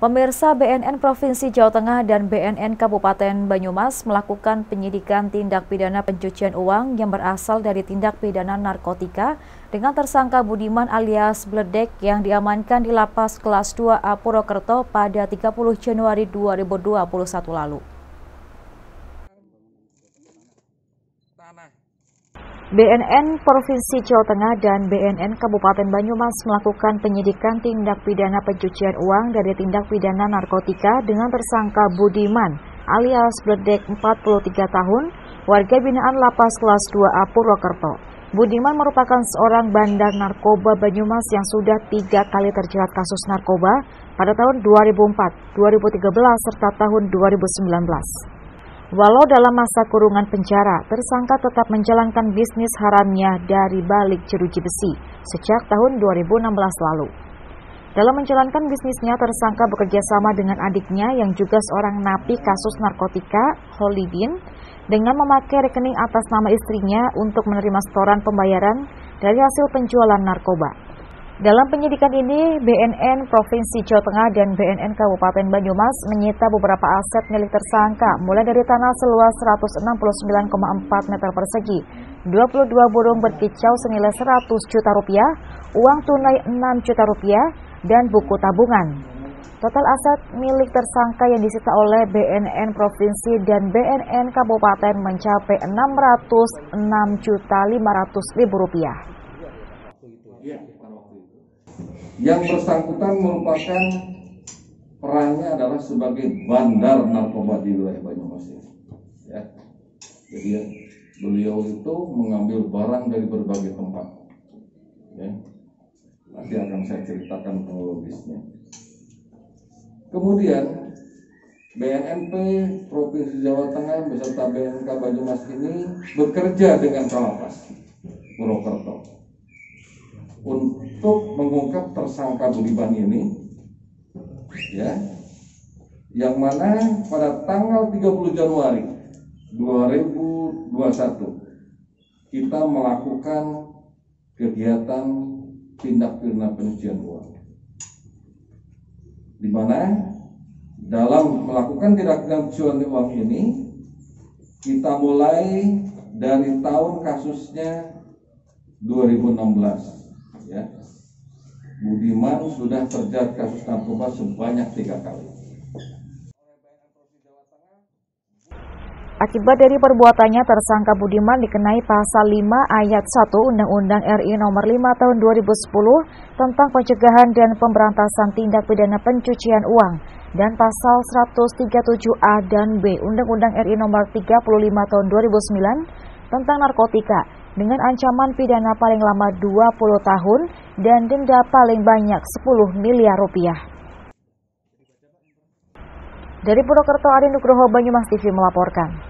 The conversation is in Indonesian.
Pemirsa BNN Provinsi Jawa Tengah dan BNN Kabupaten Banyumas melakukan penyidikan tindak pidana pencucian uang yang berasal dari tindak pidana narkotika dengan tersangka Budiman alias Bledek yang diamankan di lapas kelas 2A Purwokerto pada 30 Januari 2021 lalu. BNN Provinsi Jawa Tengah dan BNN Kabupaten Banyumas melakukan penyidikan tindak pidana pencucian uang dari tindak pidana narkotika dengan tersangka Budiman alias Bledek 43 tahun, warga binaan Lapas Kelas 2A Purwokerto. Budiman merupakan seorang bandar narkoba Banyumas yang sudah tiga kali terjerat kasus narkoba pada tahun 2004, 2013, serta tahun 2019. Walau dalam masa kurungan penjara, tersangka tetap menjalankan bisnis haramnya dari balik jeruji besi sejak tahun 2016 lalu. Dalam menjalankan bisnisnya, tersangka bekerja sama dengan adiknya yang juga seorang napi kasus narkotika, Holidin, dengan memakai rekening atas nama istrinya untuk menerima setoran pembayaran dari hasil penjualan narkoba. Dalam penyidikan ini, BNN Provinsi Jawa Tengah dan BNN Kabupaten Banyumas menyita beberapa aset milik tersangka, mulai dari tanah seluas 169,4 meter persegi, 22 burung berkicau senilai 100 juta rupiah, uang tunai 6 juta rupiah, dan buku tabungan. Total aset milik tersangka yang disita oleh BNN Provinsi dan BNN Kabupaten mencapai 606 juta 500 ribu rupiah. Yang bersangkutan merupakan perannya adalah sebagai bandar narkoba di wilayah Banyumas ini. Ya. Jadi ya, beliau itu mengambil barang dari berbagai tempat. Ya. Nanti akan saya ceritakan kronologisnya. Kemudian BNNP Provinsi Jawa Tengah beserta BNK Banyumas ini bekerja dengan Kalapas untuk mengungkap tersangka Budiman ini ya yang mana pada tanggal 30 Januari 2021 kita melakukan kegiatan tindak pidana pencucian uang. Di mana dalam melakukan tindak pidana pencucian uang ini kita mulai dari tahun kasusnya 2016 ya Budiman sudah terjerat kasus narkoba sebanyak tiga kali. Akibat dari perbuatannya, tersangka Budiman dikenai pasal 5 ayat 1 Undang-Undang RI nomor 5 tahun 2010 tentang pencegahan dan pemberantasan tindak pidana pencucian uang dan pasal 137A dan B Undang-Undang RI nomor 35 tahun 2009 tentang narkotika dengan ancaman pidana paling lama 20 tahun dan denda paling banyak 10 miliar rupiah. Dari Purwokerto, Adi Nugroho, Banyumas TV melaporkan.